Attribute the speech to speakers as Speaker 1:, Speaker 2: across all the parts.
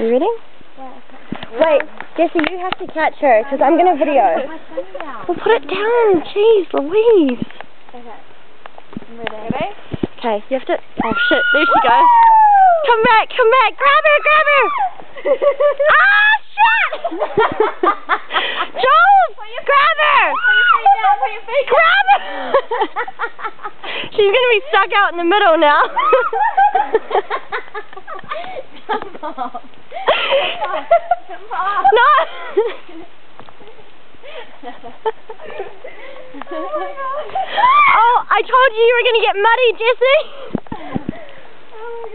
Speaker 1: Are you ready? Wait, Jesse, you have to catch her because I'm going to video. Well, put it down. Jeez, Louise.
Speaker 2: Okay. I'm ready. Ready?
Speaker 1: Okay, you have to... Oh, shit. There she goes. Come back, come back. Grab her, grab her. ah, shit! Jules, grab her.
Speaker 2: Put your feet
Speaker 1: Grab her. She's going to be stuck out in the middle now.
Speaker 2: Jump off. Jump off.
Speaker 1: no.
Speaker 2: oh my god.
Speaker 1: Oh, I told you you were going to get muddy, Jesse.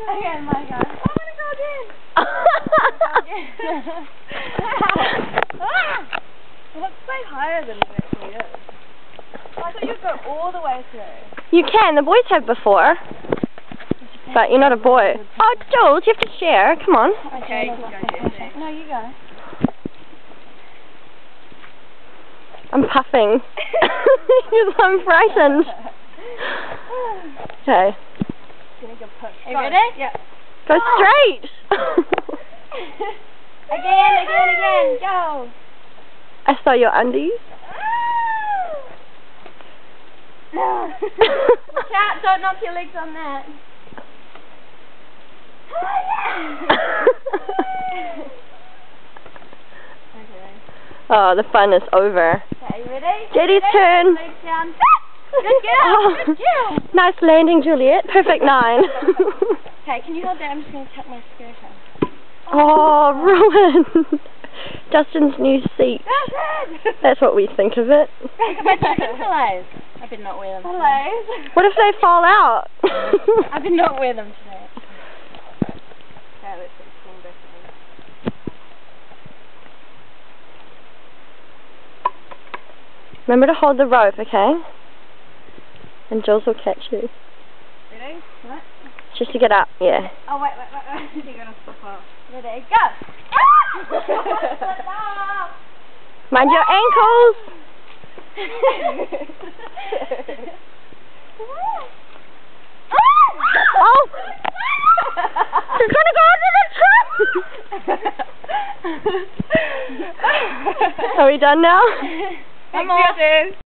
Speaker 2: Okay, my god. I'm gonna go again. ah! It looks way higher than it actually is. Oh, I thought you'd go all the way through.
Speaker 1: you can. The boys have before. But you're not a boy. Oh, Jules, you have to share. Come on.
Speaker 2: Okay, you can go, Jesse. No, you go.
Speaker 1: I'm puffing. Because I'm frightened. Okay.
Speaker 2: Gonna go.
Speaker 3: You ready?
Speaker 2: Yeah.
Speaker 1: Go straight.
Speaker 2: Again, again, again. Go.
Speaker 1: I saw your undies.
Speaker 2: No. Watch out, don't knock your legs on that. okay.
Speaker 1: oh, the fun is over.
Speaker 2: Okay, you ready?
Speaker 1: Jetty's
Speaker 2: Ready?
Speaker 1: turn.
Speaker 2: Good girl.
Speaker 1: Oh.
Speaker 2: Good girl.
Speaker 1: Nice landing, Juliet. Perfect nine.
Speaker 2: Okay, can you hold that? I'm just going to tuck my skirt on.
Speaker 1: oh, ruined. Justin's new seat.
Speaker 2: That's
Speaker 1: That's what we think of it.
Speaker 2: My chicken pillows.
Speaker 3: I did not wear them.
Speaker 2: Pillows.
Speaker 1: What if they fall out?
Speaker 3: I better not wear them today.
Speaker 2: Okay, let's put the spoon back in.
Speaker 1: Remember to hold the rope, okay? And Jules will catch you.
Speaker 2: Ready? What?
Speaker 1: Just to get up, yeah.
Speaker 2: Oh, wait, wait, wait, wait. You're going to flip off. Ready? Go!
Speaker 1: Mind your ankles! Oh! She's gonna go under the truck! Are we done now?
Speaker 2: Come on.